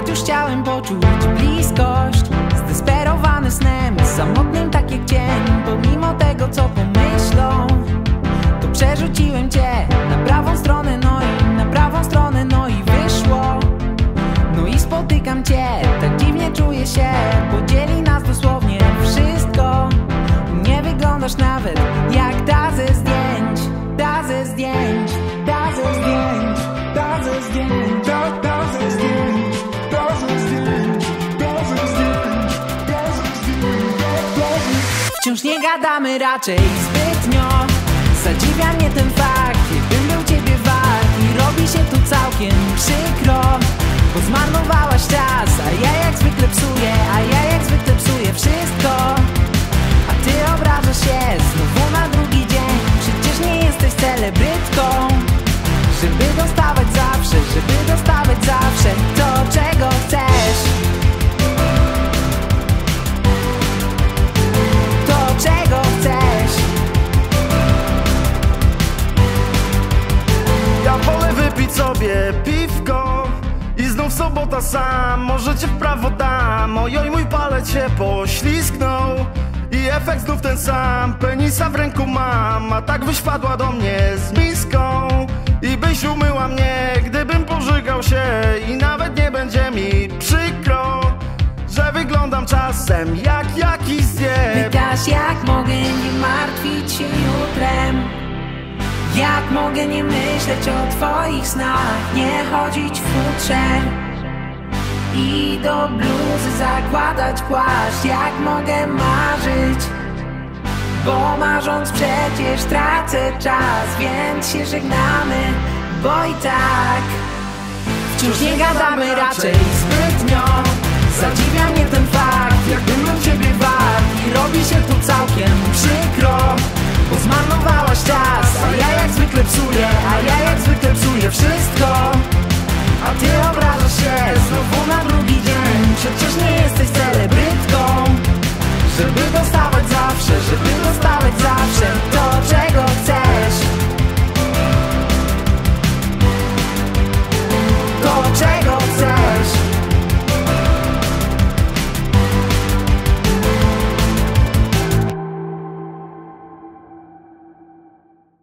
lat już chciałem poczuć bliskość. Zdesperowany snem, samotnym tak jak cień. Pomimo tego co pomyślą To przerzuciłem cię na prawą stronę No i na prawą stronę, no i wyszło. No i spotykam cię, tak dziwnie czuję się. Podzieli nas dosłownie wszystko. Nie wyglądasz nawet jak ta ze zdjęć Ta ze zdjęć, ta ze zdjęć, ta ze zdjęć. Wciąż nie gadamy raczej zbytnio. Zadziwia mnie ten fakt, jakbym był ciebie wart I robi się tu całkiem przykro sobie piwko I znów sobota sam, może cię w prawo dam Ojoj, mój palec się poślizgnął I efekt znów ten sam, penisa w ręku mam A tak byś wpadła do mnie z miską. I byś umyła mnie, gdybym pożygał się I nawet nie będzie mi przykro Że wyglądam czasem jak jakiś zjeb. Pytasz jak mogę nie martwić się Jak mogę nie myśleć o twoich snach? Nie chodzić w futrze I do bluzy zakładać płaszcz. Jak mogę marzyć? Bo marząc przecież tracę czas Więc się żegnamy Bo i tak. Wciąż nie gadamy raczej zbytnio